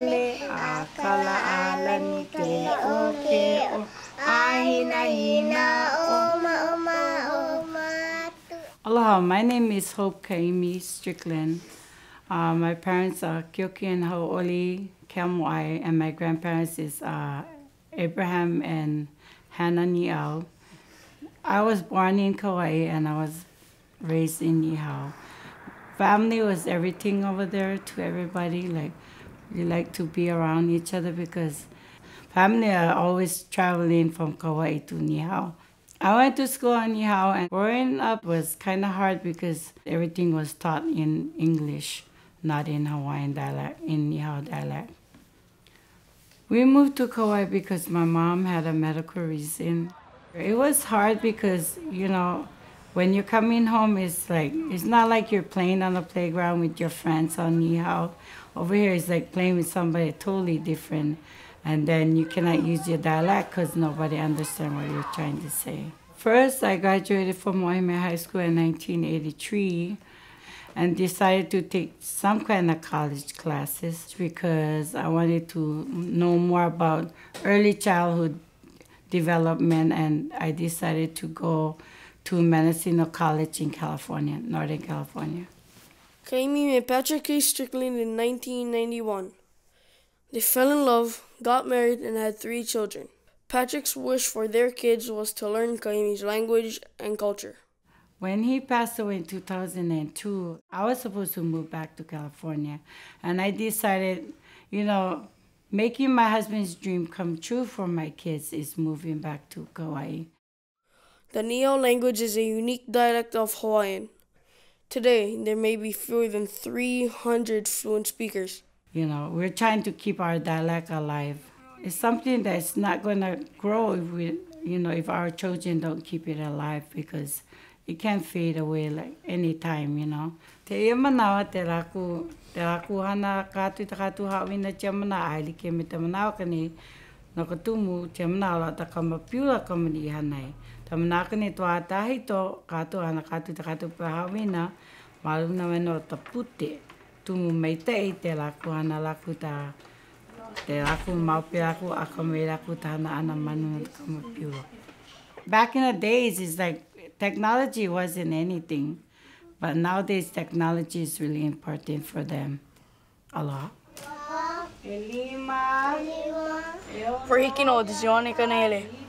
Akala ke o Aloha, my name is Hope Kaimi Strickland. Uh, my parents are Kyoki and Hau'oli Keamo'ai, and my grandparents is uh, Abraham and Hannah Ni'au. I was born in Kauai and I was raised in Niihau. Family was everything over there to everybody. Like we like to be around each other because family are always traveling from Kauai to Niihau. I went to school in Niihau and growing up was kind of hard because everything was taught in English, not in Hawaiian dialect, in Niihau dialect. We moved to Kauai because my mom had a medical reason. It was hard because, you know, when you're coming home, it's like, it's not like you're playing on the playground with your friends on Niihau. Over here, it's like playing with somebody totally different. And then you cannot use your dialect because nobody understands what you're trying to say. First, I graduated from Waimea High School in 1983 and decided to take some kind of college classes because I wanted to know more about early childhood development and I decided to go to Mendocino College in California, Northern California. Kaimi met Patrick K. Strickland in 1991. They fell in love, got married, and had three children. Patrick's wish for their kids was to learn Kaimi's language and culture. When he passed away in 2002, I was supposed to move back to California. And I decided, you know, making my husband's dream come true for my kids is moving back to Kauai. The Niihau language is a unique dialect of Hawaiian. Today, there may be fewer than 300 fluent speakers. You know, we're trying to keep our dialect alive. It's something that's not going to grow if we, you know, if our children don't keep it alive because it can fade away like any time, you know. Te ia manawa te raku, te raku hana kātu ta kātu hawina te mana aili ke me te manawa kani no ka tumu te manawa ta kama piula kama ni hanai. Ta manawa kani tahi to kātu hana kātu ta kātu pa hawina maluna weno ta tumu mei te i te raku hana raku ta te raku maupi raku a kama i raku ta hana ana manu kama piula. Back in the days, it's like technology wasn't anything, but nowadays technology is really important for them a lot. For Hiki Nō, this is Yohanika Nele.